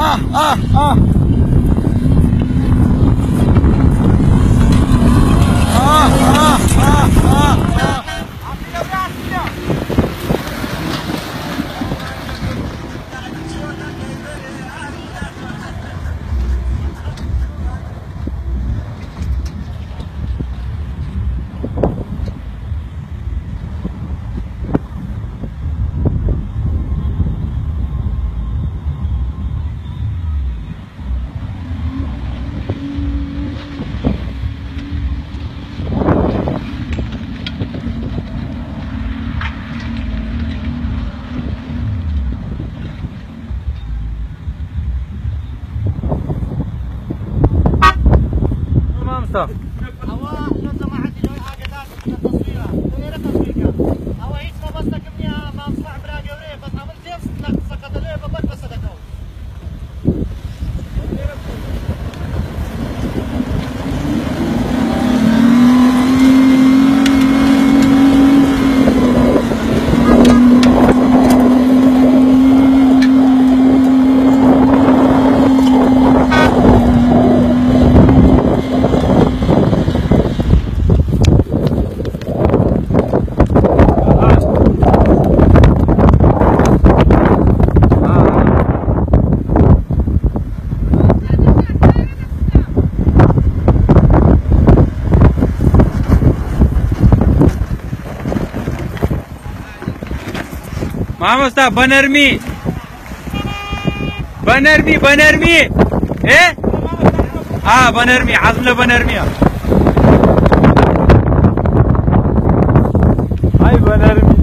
啊啊啊。 됐어 أستاذ بنرمي بنرمي بنرمي إيه آه بنرمي عزمنا بنرميها هاي بنرمي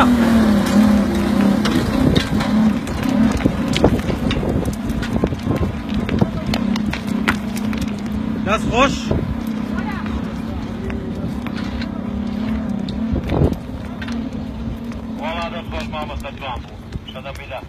زوانه ناس خوش؟ والله هذا خوش ما مستدفعه شهادة بالله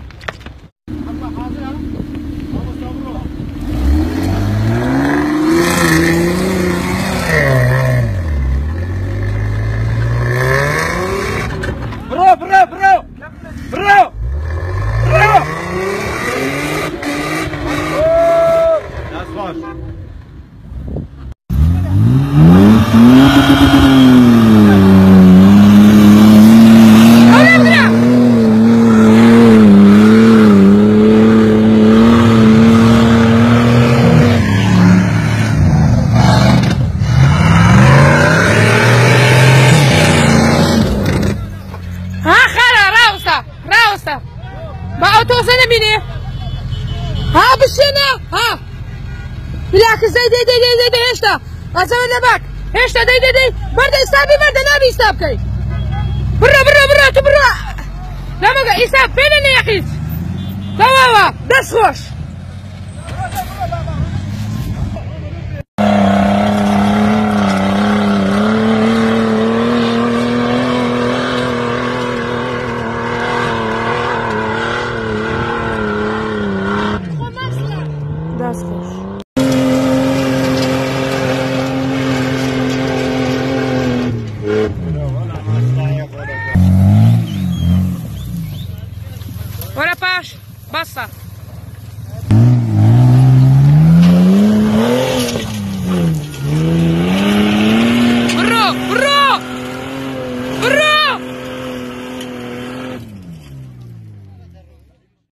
بلکه زی دی دی دی دی دی هشتا از اول نبک هشتا دی دی دی برده استادی برده نبی استاب کی برو برو برو تو برو نمگه استاب پینه نیخیز تواوا دست خوش